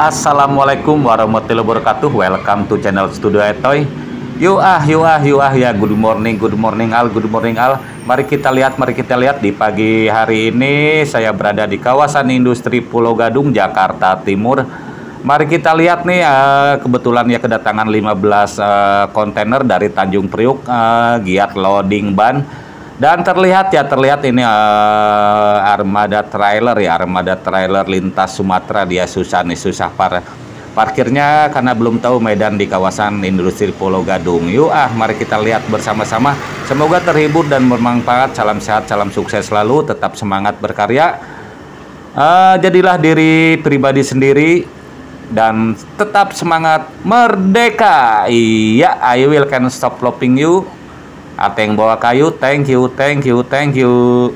Assalamualaikum warahmatullahi wabarakatuh. Welcome to channel Studio Etoy. Yuk ah, yuk ah, yuk ah ya. Good morning, good morning Al, good morning Al. Mari kita lihat, mari kita lihat Di pagi hari ini. Saya berada di kawasan industri Pulau Gadung, Jakarta Timur. Mari kita lihat nih uh, Kebetulan ya kedatangan 15 uh, kontainer dari Tanjung Priuk uh, Giat loading ban dan terlihat ya terlihat ini uh, armada trailer ya armada trailer lintas Sumatera dia susah nih susah par parkirnya karena belum tahu medan di kawasan industri Pulau Gadung. Yuk ah mari kita lihat bersama-sama. Semoga terhibur dan bermanfaat. Salam sehat, salam sukses selalu. Tetap semangat berkarya. Uh, jadilah diri pribadi sendiri dan tetap semangat merdeka. Iya, I will can stop loving you. Yang bawa kayu, thank you, thank you, thank you.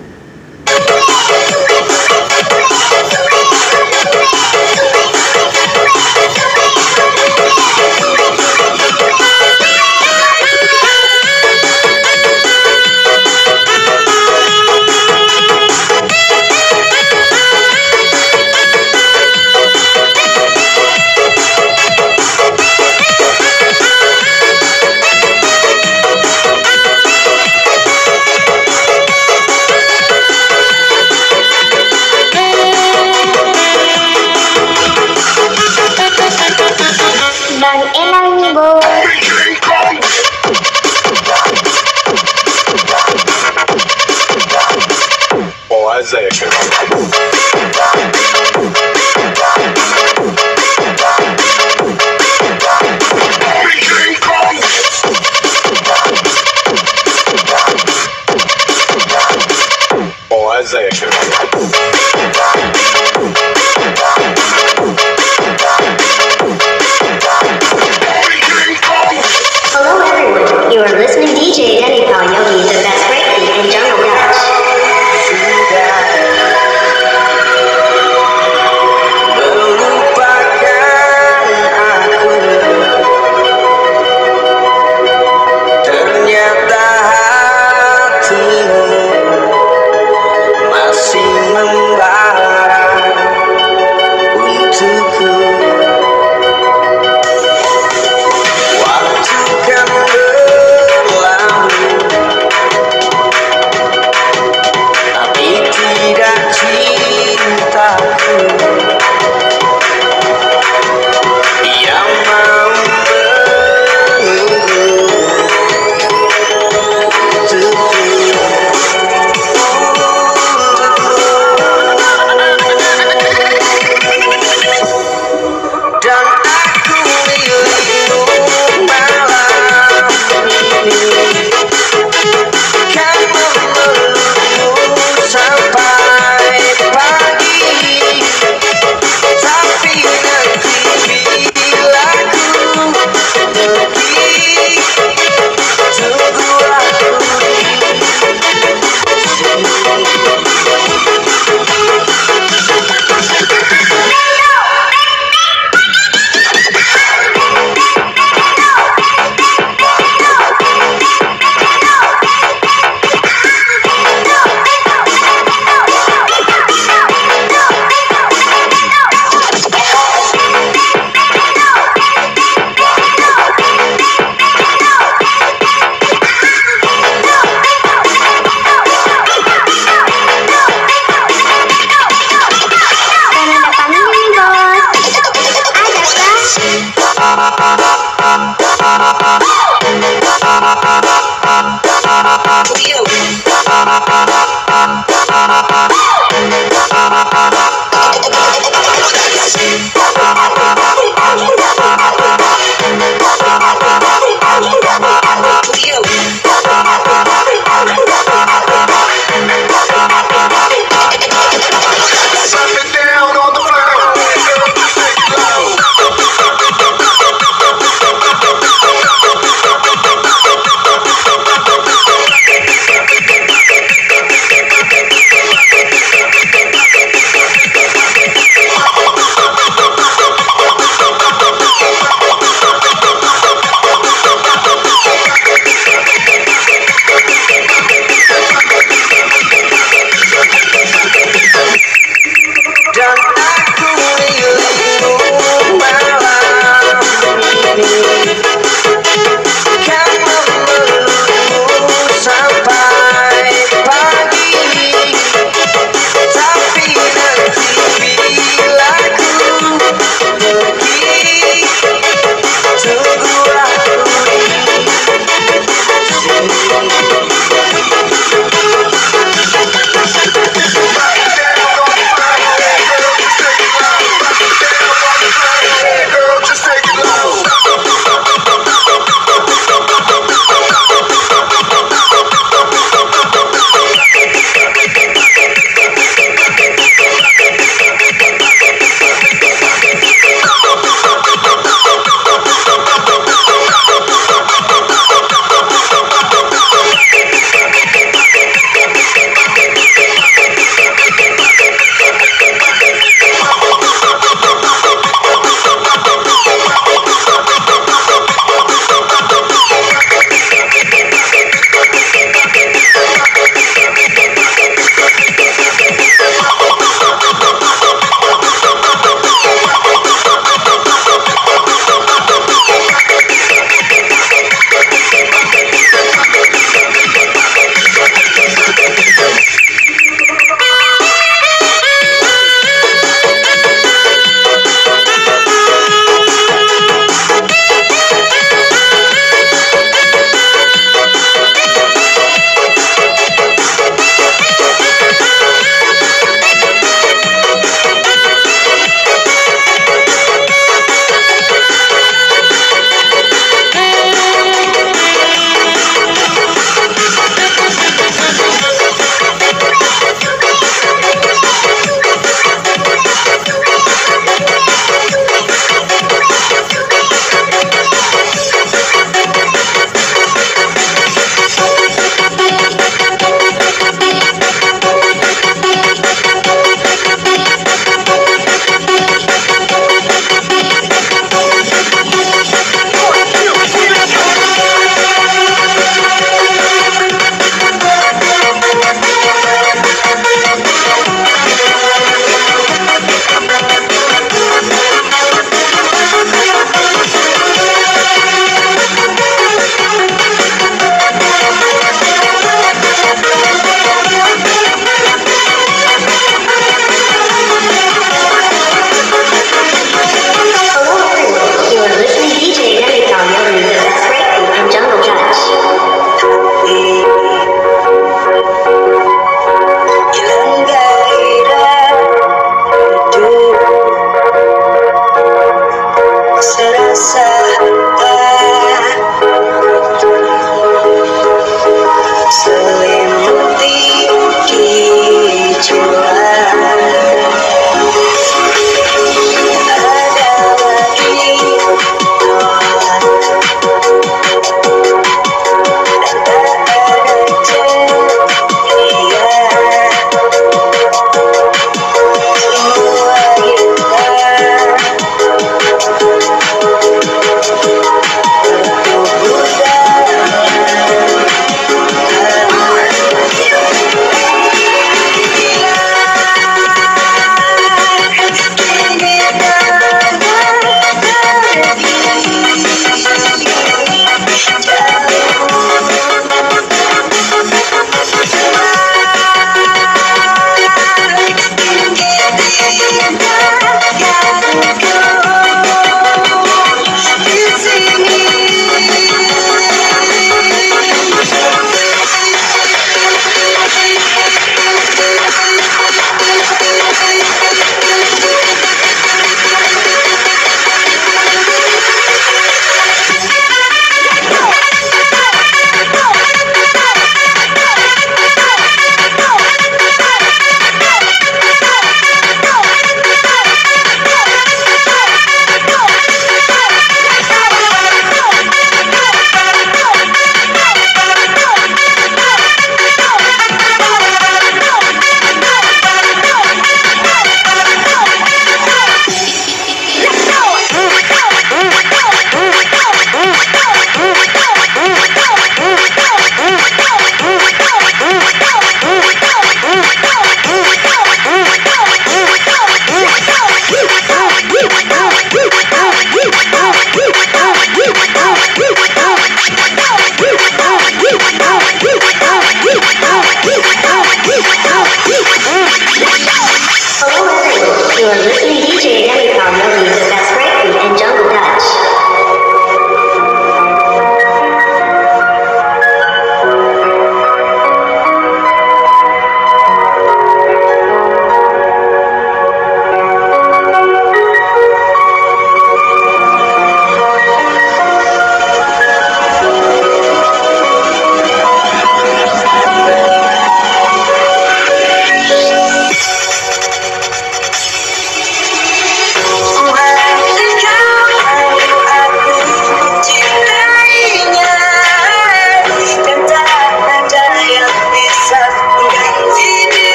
DJ be DJing anyhow more than just